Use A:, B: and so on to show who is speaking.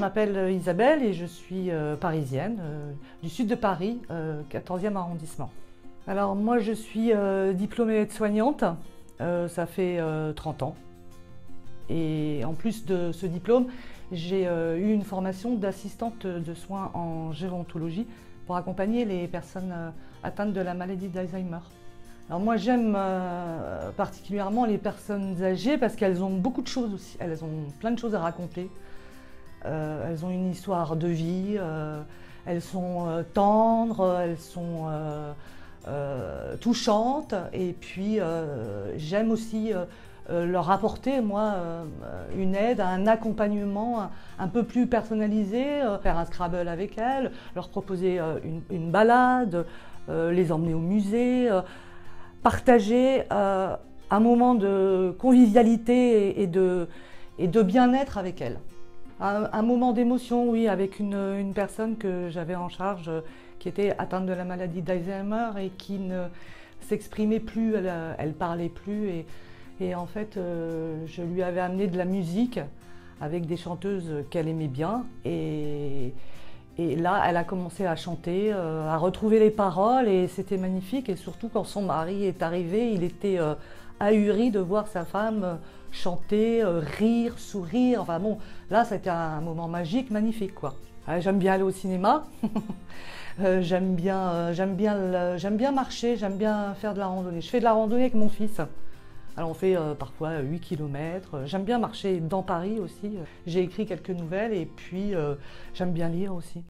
A: m'appelle Isabelle et je suis euh, parisienne, euh, du sud de Paris, 14e euh, arrondissement. Alors moi je suis diplômée aide-soignante, ça fait 30 ans. Et en plus de ce diplôme, j'ai eu une formation d'assistante de soins en gérontologie pour accompagner les personnes atteintes de la maladie d'Alzheimer. Alors moi j'aime particulièrement les personnes âgées parce qu'elles ont beaucoup de choses aussi, elles ont plein de choses à raconter. Euh, elles ont une histoire de vie, euh, elles sont euh, tendres, elles sont touchantes. Et puis j'aime aussi leur apporter, moi, une aide, un accompagnement un, peu plus personnalisé, faire un Scrabble avec elles, leur proposer une, balade, les emmener au musée, partager un moment de convivialité et de, et de bien-être avec elles un, moment d'émotion, oui, avec une, personne que j'avais en charge euh, qui était atteinte de la maladie d'Alzheimer et qui ne s'exprimait plus, elle, elle, parlait plus. Et, en fait, euh, je lui avais amené de la musique avec des chanteuses qu'elle aimait bien. Et, là, elle a commencé à chanter, euh, à retrouver les paroles et c'était magnifique. Et surtout quand son mari est arrivé, il était ahuri de voir sa femme chanter, euh, rire, sourire. Enfin bon, là, c'était un moment magique, magnifique, quoi. J'aime bien aller au cinéma. Euh, j'aime bien, euh, j'aime bien, j'aime bien marcher, j'aime bien faire de la randonnée. Je fais de la randonnée avec mon fils. Alors on fait parfois 8 km. J'aime bien marcher dans Paris aussi. J'ai écrit quelques nouvelles et puis j'aime bien lire aussi.